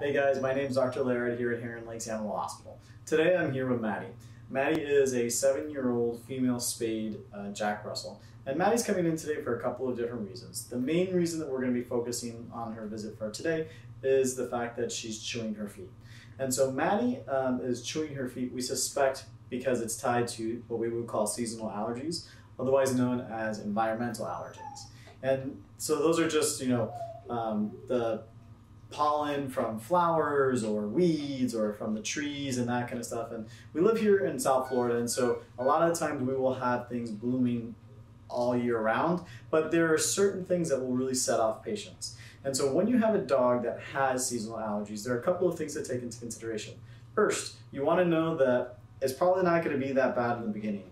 Hey guys, my name is Dr. Lera here at Heron Lakes Animal Hospital. Today I'm here with Maddie. Maddie is a seven year old female spayed uh, Jack Russell. And Maddie's coming in today for a couple of different reasons. The main reason that we're going to be focusing on her visit for today is the fact that she's chewing her feet. And so Maddie um, is chewing her feet, we suspect, because it's tied to what we would call seasonal allergies, otherwise known as environmental allergens. And so those are just, you know, um, the pollen from flowers or weeds or from the trees and that kind of stuff. And we live here in South Florida, and so a lot of times we will have things blooming all year round, but there are certain things that will really set off patients. And so when you have a dog that has seasonal allergies, there are a couple of things to take into consideration. First, you want to know that it's probably not going to be that bad in the beginning.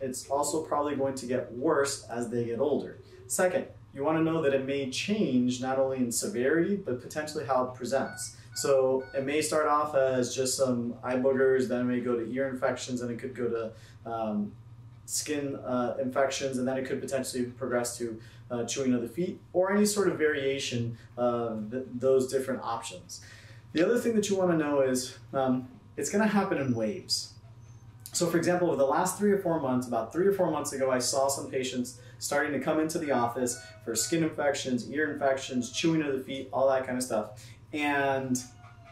It's also probably going to get worse as they get older. Second, you want to know that it may change not only in severity, but potentially how it presents. So it may start off as just some eye boogers, then it may go to ear infections, and it could go to um, skin uh, infections, and then it could potentially progress to uh, chewing of the feet or any sort of variation of th those different options. The other thing that you want to know is um, it's going to happen in waves. So for example, over the last three or four months, about three or four months ago, I saw some patients starting to come into the office for skin infections, ear infections, chewing of the feet, all that kind of stuff. And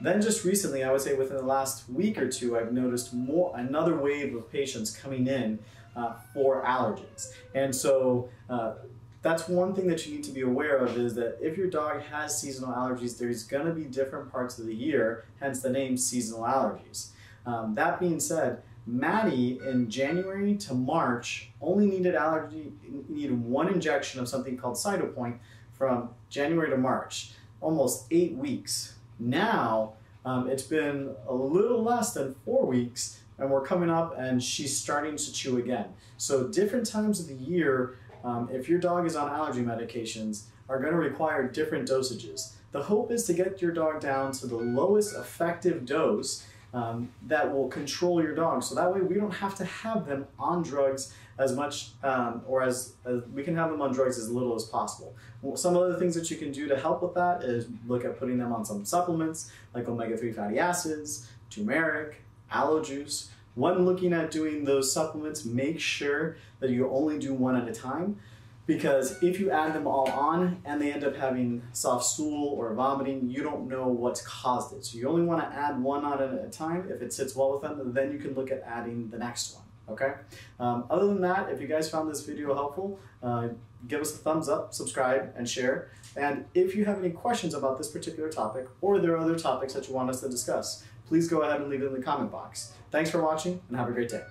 then just recently, I would say within the last week or two, I've noticed more another wave of patients coming in uh, for allergens. And so uh, that's one thing that you need to be aware of is that if your dog has seasonal allergies, there's going to be different parts of the year, hence the name seasonal allergies. Um, that being said, Maddie in January to March only needed allergy needed one injection of something called Cytopoint from January to March, almost eight weeks. Now um, it's been a little less than four weeks, and we're coming up, and she's starting to chew again. So different times of the year, um, if your dog is on allergy medications, are going to require different dosages. The hope is to get your dog down to the lowest effective dose um, that will control your dog. So that way we don't have to have them on drugs as much, um, or as, as, we can have them on drugs as little as possible. Some other things that you can do to help with that is look at putting them on some supplements like omega-3 fatty acids, turmeric, aloe juice. When looking at doing those supplements, make sure that you only do one at a time because if you add them all on and they end up having soft stool or vomiting, you don't know what's caused it. So you only want to add one on at a time. If it sits well with them, then you can look at adding the next one. Okay. Um, other than that, if you guys found this video helpful, uh, give us a thumbs up, subscribe, and share. And if you have any questions about this particular topic or there are other topics that you want us to discuss, please go ahead and leave it in the comment box. Thanks for watching and have a great day.